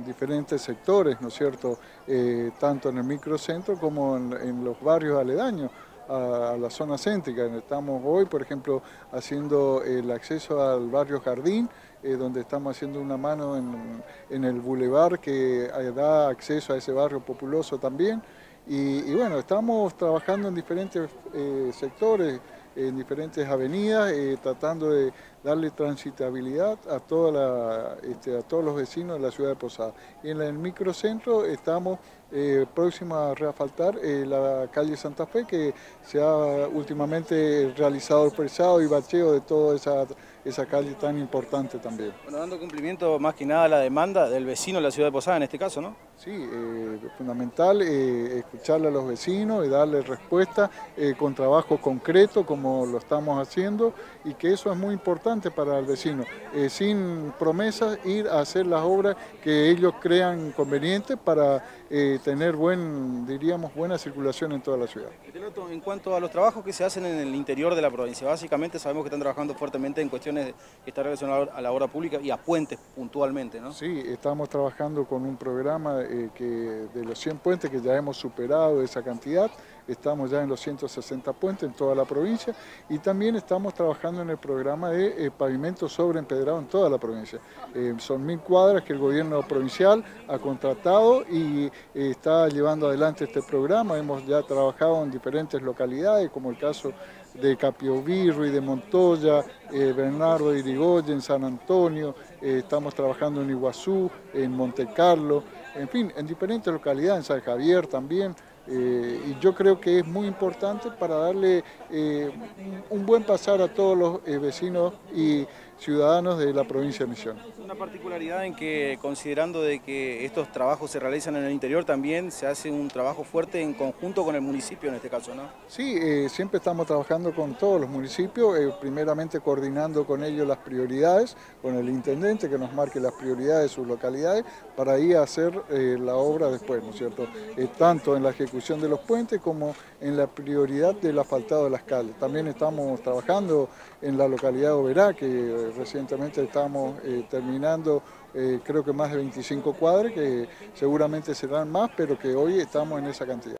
en diferentes sectores, ¿no es cierto?, eh, tanto en el microcentro como en, los barrios aledaños a, la zona céntrica. Estamos hoy, por ejemplo, haciendo el acceso al barrio Jardín, eh, donde estamos haciendo una mano en, el bulevar que eh, da acceso a ese barrio populoso también. Y, bueno, estamos trabajando en diferentes sectores, en diferentes avenidas, tratando de darle transitabilidad a, toda este, a todos los vecinos de la ciudad de Posada. Y en el microcentro estamos eh, próximos a reafaltar eh, la calle Santa Fe, que se ha últimamente realizado el presado y bacheo de toda esa, esa calle tan importante también. Bueno, dando cumplimiento más que nada a la demanda del vecino de la ciudad de Posada en este caso, ¿no? Sí, eh, fundamental escucharle a los vecinos y darle respuesta con trabajo concreto como lo estamos haciendo y que eso es muy importante para el vecino, eh, sin promesas ir a hacer las obras que ellos crean convenientes para eh, tener buen, diríamos, buena circulación en toda la ciudad. En cuanto a los trabajos que se hacen en el interior de la provincia, básicamente sabemos que están trabajando fuertemente en cuestiones que a la obra pública y a puentes puntualmente, ¿no? Sí, estamos trabajando con un programa eh, que de los 100 puentes que ya hemos superado esa cantidad, estamos ya en los 160 puentes en toda la provincia y también estamos trabajando en el programa de eh, pavimento sobre empedrado en toda la provincia. Eh, son mil cuadras que el gobierno provincial ha contratado y eh, está llevando adelante este programa. Hemos ya trabajado en diferentes localidades, como el caso de Capiovirro y de Montoya, Bernardo de Irigoyen, San Antonio, estamos trabajando en Iguazú, en Monte Carlo, en fin, en diferentes localidades, en San Javier también. Y yo creo que es muy importante para darle un buen pasar a todos los vecinos y ciudadanos de la provincia de Misiones. Una particularidad en que, considerando de que estos trabajos se realizan en el interior, también se hace un trabajo fuerte en conjunto con el municipio en este caso, ¿no? Sí, eh, siempre estamos trabajando con todos los municipios, eh, primeramente coordinando con ellos las prioridades, con el intendente que nos marque las prioridades de sus localidades, para ir a hacer eh, la obra después, ¿no es cierto? tanto en la ejecución de los puentes como en la prioridad del asfaltado de las calles. También estamos trabajando en la localidad de Oberá, que recientemente estamos eh, terminando eh, creo que más de 25 cuadras, que seguramente serán más, pero que hoy estamos en esa cantidad.